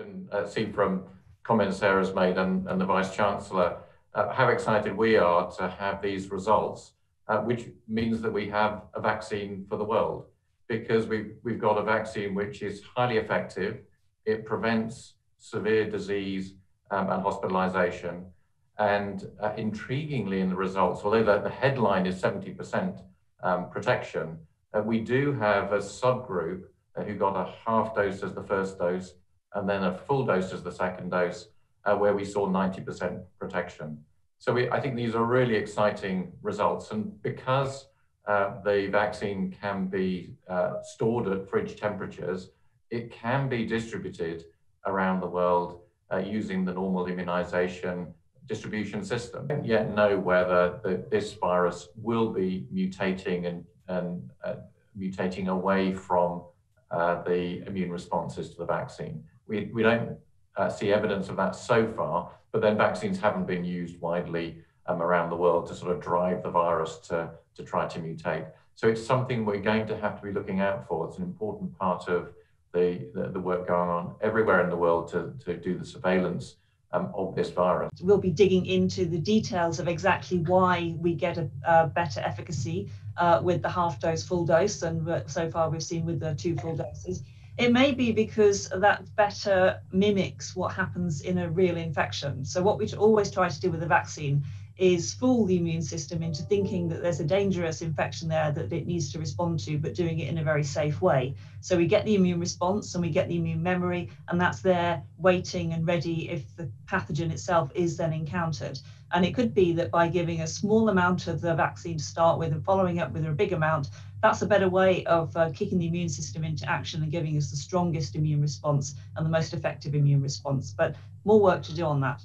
can uh, see from comments Sarah's made and, and the Vice Chancellor uh, how excited we are to have these results, uh, which means that we have a vaccine for the world because we've, we've got a vaccine which is highly effective. It prevents severe disease um, and hospitalization. And uh, intriguingly in the results, although the, the headline is 70% um, protection, uh, we do have a subgroup uh, who got a half dose as the first dose and then a full dose as the second dose, uh, where we saw 90% protection. So we, I think these are really exciting results. And because uh, the vaccine can be uh, stored at fridge temperatures, it can be distributed around the world uh, using the normal immunization distribution system. We don't yet know whether the, this virus will be mutating and, and uh, mutating away from uh, the immune responses to the vaccine. We, we don't uh, see evidence of that so far, but then vaccines haven't been used widely um, around the world to sort of drive the virus to, to try to mutate. So it's something we're going to have to be looking out for. It's an important part of the, the, the work going on everywhere in the world to, to do the surveillance um, of this virus. We'll be digging into the details of exactly why we get a, a better efficacy uh, with the half dose, full dose, and so far we've seen with the two full doses. It may be because that better mimics what happens in a real infection. So, what we always try to do with a vaccine is fool the immune system into thinking that there's a dangerous infection there that it needs to respond to, but doing it in a very safe way. So we get the immune response and we get the immune memory, and that's there waiting and ready if the pathogen itself is then encountered. And it could be that by giving a small amount of the vaccine to start with and following up with a big amount, that's a better way of uh, kicking the immune system into action and giving us the strongest immune response and the most effective immune response. But more work to do on that.